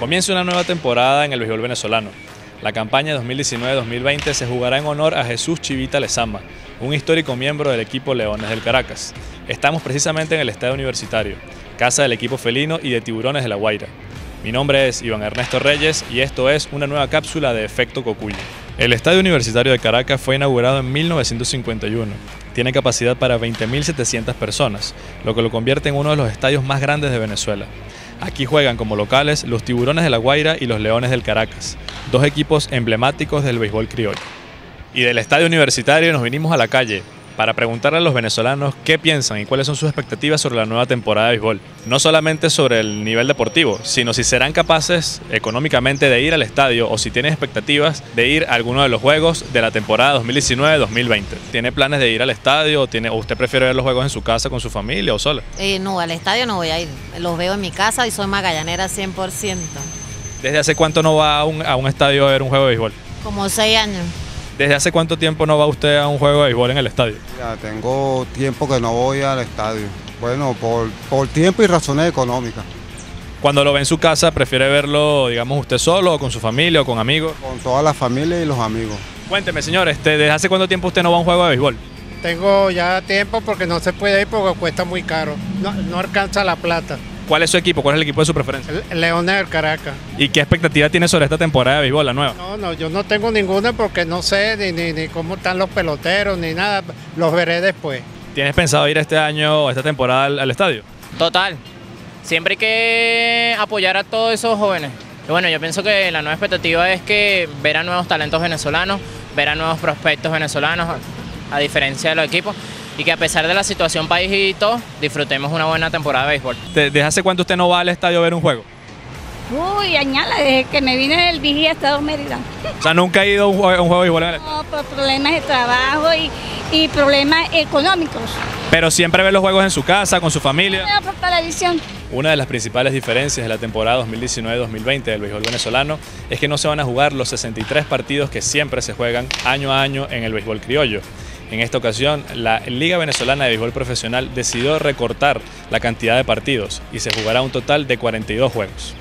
Comienza una nueva temporada en el béisbol venezolano. La campaña 2019-2020 se jugará en honor a Jesús Chivita Lezama, un histórico miembro del equipo Leones del Caracas. Estamos precisamente en el Estadio Universitario, casa del equipo felino y de tiburones de La Guaira. Mi nombre es Iván Ernesto Reyes y esto es una nueva cápsula de Efecto Cocuyo. El Estadio Universitario de Caracas fue inaugurado en 1951. Tiene capacidad para 20.700 personas, lo que lo convierte en uno de los estadios más grandes de Venezuela. Aquí juegan como locales los Tiburones de La Guaira y los Leones del Caracas, dos equipos emblemáticos del béisbol criollo. Y del estadio universitario nos vinimos a la calle para preguntarle a los venezolanos qué piensan y cuáles son sus expectativas sobre la nueva temporada de béisbol. No solamente sobre el nivel deportivo, sino si serán capaces económicamente de ir al estadio o si tienen expectativas de ir a alguno de los juegos de la temporada 2019-2020. ¿Tiene planes de ir al estadio o, tiene, o usted prefiere ver los juegos en su casa con su familia o sola? Eh, no, al estadio no voy a ir. Los veo en mi casa y soy magallanera 100%. ¿Desde hace cuánto no va a un, a un estadio a ver un juego de béisbol? Como seis años. ¿Desde hace cuánto tiempo no va usted a un juego de béisbol en el estadio? Ya tengo tiempo que no voy al estadio. Bueno, por, por tiempo y razones económicas. Cuando lo ve en su casa, ¿prefiere verlo, digamos, usted solo o con su familia o con amigos? Con toda la familia y los amigos. Cuénteme, señor, este, ¿desde hace cuánto tiempo usted no va a un juego de béisbol? Tengo ya tiempo porque no se puede ir porque cuesta muy caro. No, no alcanza la plata. ¿Cuál es su equipo? ¿Cuál es el equipo de su preferencia? Leones del Caracas. ¿Y qué expectativa tiene sobre esta temporada de béisbol, la nueva? No, no, yo no tengo ninguna porque no sé ni, ni, ni cómo están los peloteros ni nada. Los veré después. ¿Tienes pensado ir este año o esta temporada al, al estadio? Total. Siempre hay que apoyar a todos esos jóvenes. Y bueno, yo pienso que la nueva expectativa es que ver a nuevos talentos venezolanos, ver a nuevos prospectos venezolanos, a diferencia de los equipos, y que a pesar de la situación país y todo, disfrutemos una buena temporada de béisbol. ¿Desde hace cuánto usted no va al estadio a ver un juego? Uy, añala, desde que me vine del Vigía Estado Mérida. O sea, nunca ha ido a un juego, a un juego de béisbol en el estadio. No, por problemas de trabajo y, y problemas económicos. Pero siempre ve los juegos en su casa, con su familia. No, por televisión. Una de las principales diferencias de la temporada 2019-2020 del béisbol venezolano es que no se van a jugar los 63 partidos que siempre se juegan año a año en el béisbol criollo. En esta ocasión, la Liga Venezolana de Béisbol Profesional decidió recortar la cantidad de partidos y se jugará un total de 42 juegos.